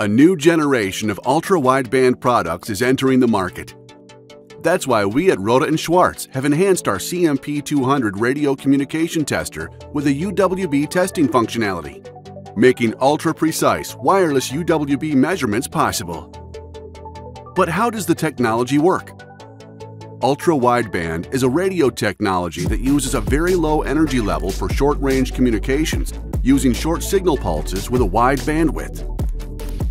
A new generation of ultra-wideband products is entering the market. That's why we at Rohde & Schwarz have enhanced our CMP200 radio communication tester with a UWB testing functionality, making ultra-precise wireless UWB measurements possible. But how does the technology work? Ultra-wideband is a radio technology that uses a very low energy level for short-range communications using short signal pulses with a wide bandwidth.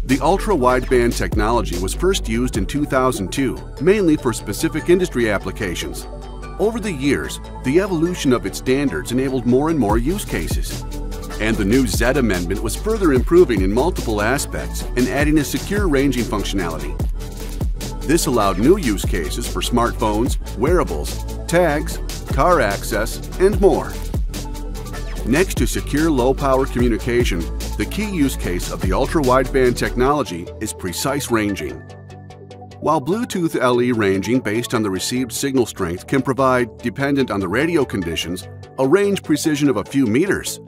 The ultra-wideband technology was first used in 2002, mainly for specific industry applications. Over the years, the evolution of its standards enabled more and more use cases. And the new Z amendment was further improving in multiple aspects and adding a secure ranging functionality. This allowed new use cases for smartphones, wearables, tags, car access, and more. Next to secure low-power communication, the key use case of the ultra-wideband technology is precise ranging. While Bluetooth LE ranging based on the received signal strength can provide, dependent on the radio conditions, a range precision of a few meters,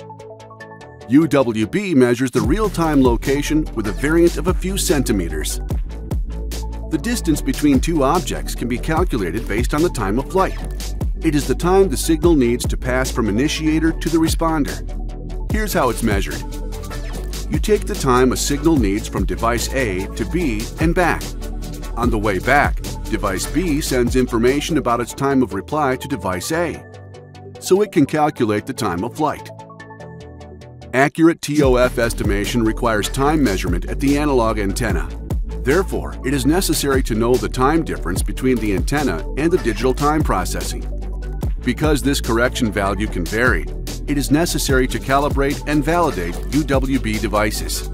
UWB measures the real-time location with a variant of a few centimeters. The distance between two objects can be calculated based on the time of flight. It is the time the signal needs to pass from initiator to the responder. Here's how it's measured. You take the time a signal needs from device A to B and back. On the way back, device B sends information about its time of reply to device A, so it can calculate the time of flight. Accurate TOF estimation requires time measurement at the analog antenna. Therefore, it is necessary to know the time difference between the antenna and the digital time processing. Because this correction value can vary, it is necessary to calibrate and validate UWB devices.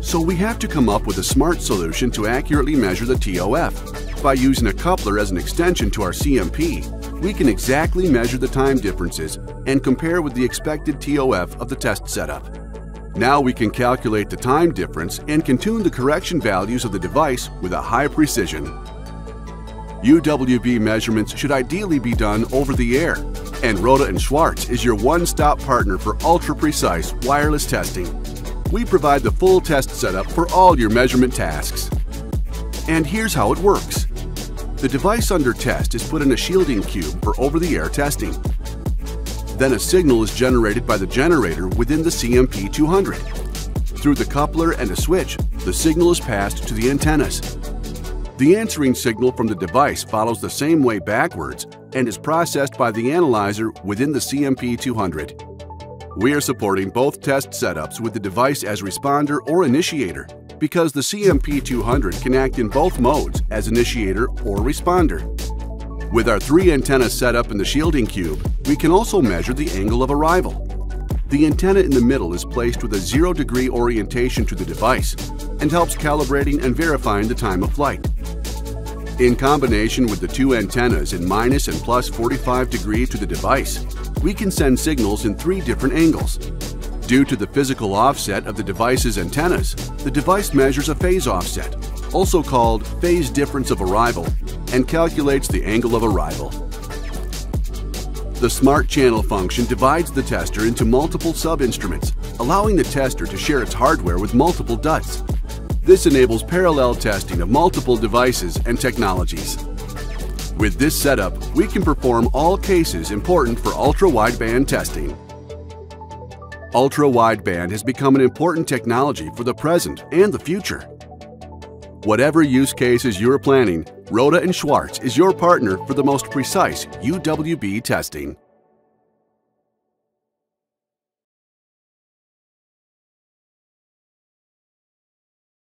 So we have to come up with a smart solution to accurately measure the TOF. By using a coupler as an extension to our CMP, we can exactly measure the time differences and compare with the expected TOF of the test setup. Now we can calculate the time difference and can tune the correction values of the device with a high precision. UWB measurements should ideally be done over the air, and Rohde & Schwarz is your one-stop partner for ultra-precise wireless testing. We provide the full test setup for all your measurement tasks. And here's how it works. The device under test is put in a shielding cube for over-the-air testing. Then a signal is generated by the generator within the CMP200. Through the coupler and a switch, the signal is passed to the antennas. The answering signal from the device follows the same way backwards and is processed by the analyzer within the CMP200. We are supporting both test setups with the device as responder or initiator because the CMP200 can act in both modes as initiator or responder. With our three antennas set up in the shielding cube, we can also measure the angle of arrival. The antenna in the middle is placed with a zero degree orientation to the device and helps calibrating and verifying the time of flight. In combination with the two antennas in minus and plus 45 degree to the device, we can send signals in three different angles. Due to the physical offset of the device's antennas, the device measures a phase offset, also called phase difference of arrival, and calculates the angle of arrival. The Smart Channel function divides the tester into multiple sub-instruments, allowing the tester to share its hardware with multiple DUTs. This enables parallel testing of multiple devices and technologies. With this setup, we can perform all cases important for ultra-wideband testing. Ultra-wideband has become an important technology for the present and the future. Whatever use cases you're planning, Rohde & Schwarz is your partner for the most precise UWB testing.